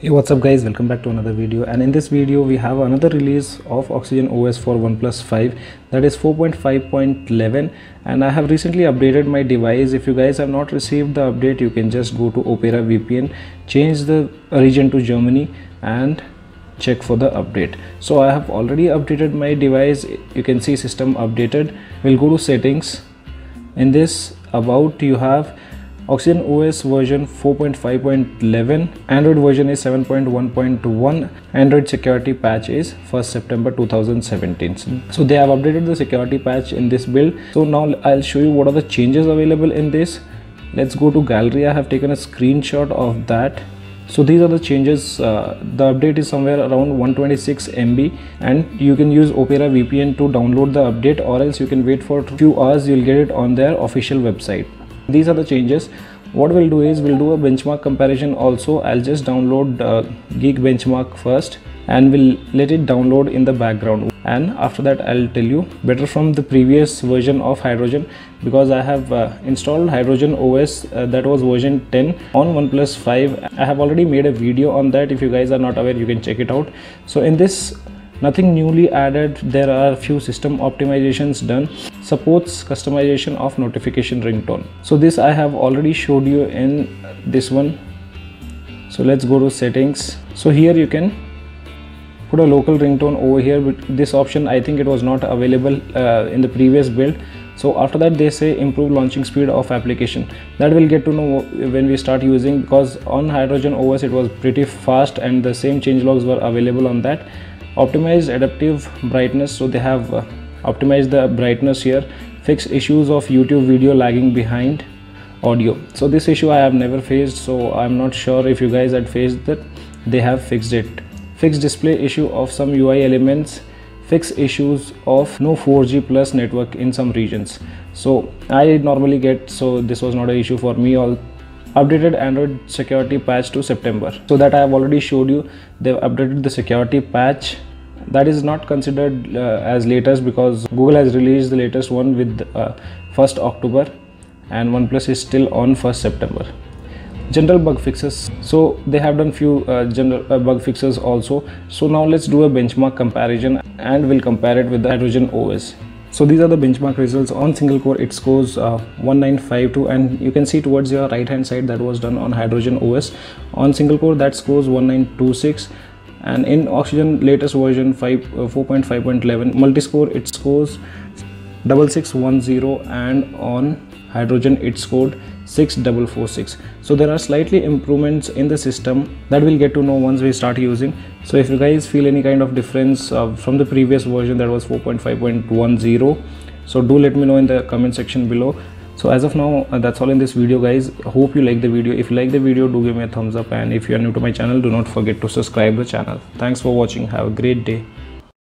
Hey what's up guys? Welcome back to another video. And in this video we have another release of Oxygen OS for OnePlus 5 that is 4.5.11 and I have recently updated my device. If you guys have not received the update you can just go to Opera VPN change the region to Germany and check for the update. So I have already updated my device. You can see system updated. We'll go to settings. In this about you have Oxygen OS version 4.5.11, Android version is 7.1.1, Android security patch is 1st September 2017. So they have updated the security patch in this build. So now I'll show you what are the changes available in this. Let's go to gallery. I have taken a screenshot of that. So these are the changes. Uh, the update is somewhere around 126 MB and you can use Opera VPN to download the update or else you can wait for few hours. You'll get it on their official website these are the changes. What we'll do is we'll do a benchmark comparison also. I'll just download uh, geek benchmark first and we'll let it download in the background. And after that i'll tell you better from the previous version of hydrogen because i have uh, installed hydrogen os uh, that was version 10 on oneplus 5 i have already made a video on that. If you guys are not aware you can check it out. So in this nothing newly added. There are few system optimizations done. Supports customization of notification ringtone. So this i have already showed you in this one. So let's go to settings. So here you can put a local ringtone over here but this option i think it was not available uh, in the previous build. So after that they say improve launching speed of application. That we'll get to know when we start using because on hydrogen os it was pretty fast and the same change logs were available on that optimized adaptive brightness. So they have uh, optimized the brightness here fix issues of youtube video lagging behind audio. So this issue i have never faced so i'm not sure if you guys had faced that. They have fixed it. Fix display issue of some ui elements fix issues of no 4g plus network in some regions. So i normally get so this was not an issue for me all. Updated android security patch to september. So that i have already showed you they've updated the security patch that is not considered uh, as latest because google has released the latest one with uh, 1st october and oneplus is still on 1st september. General bug fixes. So they have done few uh, general uh, bug fixes also. So now let's do a benchmark comparison and we'll compare it with the hydrogen os so these are the benchmark results. On single core it scores uh, 1952 and you can see towards your right hand side that was done on hydrogen os on single core that scores 1926 and in oxygen latest version 5 uh, 4.5.11 multi-core it scores 6610 and on hydrogen it scored 6446 so there are slightly improvements in the system that we'll get to know once we start using. So if you guys feel any kind of difference uh, from the previous version that was 4.5.10 so do let me know in the comment section below so as of now uh, that's all in this video guys. Hope you like the video. If you like the video do give me a thumbs up. And if you are new to my channel do not forget to subscribe the channel. Thanks for watching. Have a great day